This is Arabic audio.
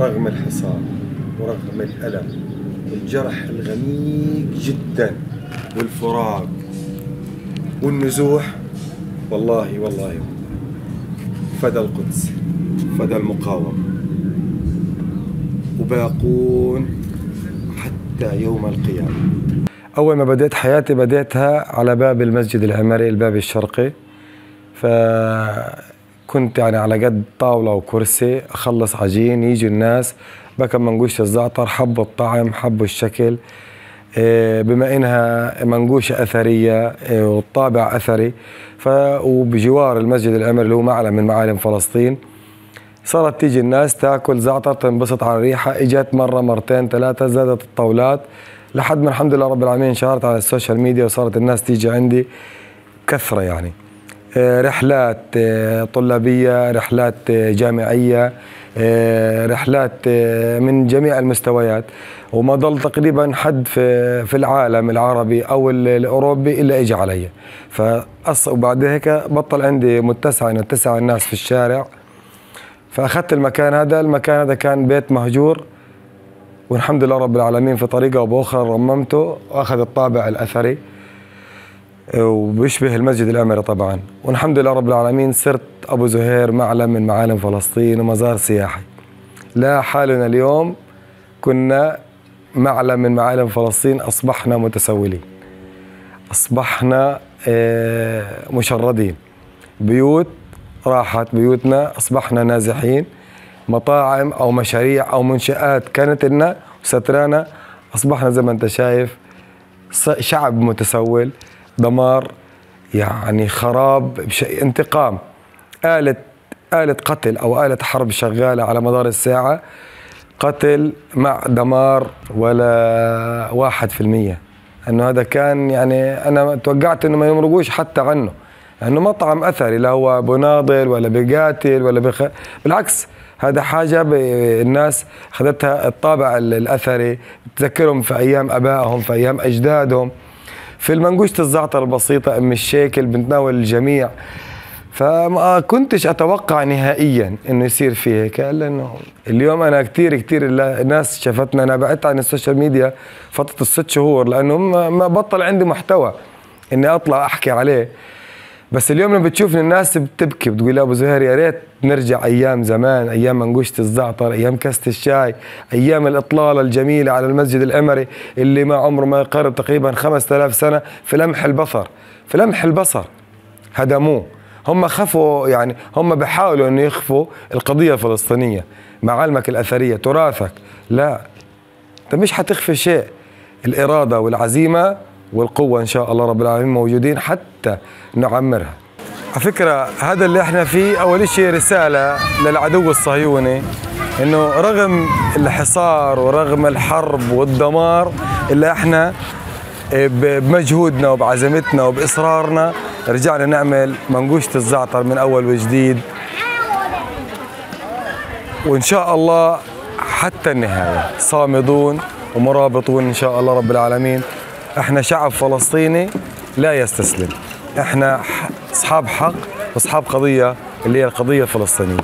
رغم الحصار ورغم الألم والجرح الغميق جدا والفراق والنزوح. والله والله. فدى القدس فدى المقاومة وباقون حتى يوم القيامة. أول ما بدأت حياتي بدأتها على باب المسجد العمري الباب الشرقي. فكنت يعني على قد طاولة وكرسي أخلص عجين يجي الناس بكى منقوشة الزعتر حبوا الطعم حبوا الشكل. إيه، بما إنها منقوشة أثرية إيه، والطابع أثري ف وبجوار المسجد العمري اللي هو معلم من معالم فلسطين صارت تيجي الناس تاكل زعتر تنبسط على الريحة. إجت مرة مرتين ثلاثة زادت الطاولات. لحد ما الحمد لله رب العالمين انشهرت على ال social media وصارت الناس تيجي عندي كثرة يعني. رحلات طلابية رحلات جامعية رحلات من جميع المستويات. وما ضل تقريبا حد في في العالم العربي أو الأوروبي إلا اجى علي. فأص وبعد هيك بطل عندي متسع انه اتسع الناس في الشارع. فأخذت المكان هذا المكان هذا كان بيت مهجور. والحمد لله رب العالمين في طريقة أو بأخرى رممته وأخذ الطابع الأثري. وبيشبه المسجد الأمري طبعا. والحمد لله رب العالمين صرت أبو زهير معلم من معالم فلسطين ومزار سياحي. لا حالنا اليوم كنا معلم من معالم فلسطين أصبحنا متسولين. أصبحنا آه، مشردين. بيوت راحت بيوتنا أصبحنا نازحين. مطاعم أو مشاريع أو منشآت كانت لنا وسترانا أصبحنا زي ما أنت شايف شعب متسول. دمار يعني خراب انتقام. آلة آلة قتل أو آلة حرب شغالة على مدار الساعة قتل مع دمار ولا واحد في المية. إنه هذا كان يعني أنا توقعت إنه ما يمرقوش حتى عنه. إنه مطعم أثري لا هو بناضل ولا بقاتل ولا بخ... بالعكس هذا حاجة الناس أخذتها الطابع الأثري. تذكرهم في أيام أبائهم في أيام أجدادهم. في المنقوشة الزعتر البسيطة أم الشيكل بنتناول الجميع. فما كنتش أتوقع نهائيا إنه يصير في هيك لأنه اليوم أنا كثير كثير الناس شافتنا أنا بعدت عن ال social media فترة الست شهور لأنه ما بطل عندي محتوى إني أطلع أحكي عليه. بس اليوم لما بتشوفني الناس بتبكي بتقول أبو زهير يا ريت نرجع أيام زمان أيام منقوشه الزعتر أيام كاسه الشاي أيام الإطلالة الجميلة على المسجد الأمري اللي ما عمره ما يقارب تقريبا 5000 سنة في لمح البصر. في لمح البصر. هدموه هم خافوا يعني هم بيحاولوا إنه يخفوا القضية الفلسطينية. معالمك الأثرية تراثك. لا. أنت مش حتخفي شيء. الإرادة والعزيمة والقوة إن شاء الله رب العالمين موجودين حتى نعمرها. على فكرة هذا اللي إحنا فيه أول شيء رسالة للعدو الصهيوني إنه رغم الحصار ورغم الحرب والدمار اللي إحنا بمجهودنا وبعزمتنا وبإصرارنا رجعنا نعمل منقوشة الزعتر من أول وجديد. وإن شاء الله حتى النهاية صامدون ومرابطون إن شاء الله رب العالمين. إحنا شعب فلسطيني لا يستسلم. إحنا أصحاب حق وأصحاب قضية اللي هي القضية الفلسطينية.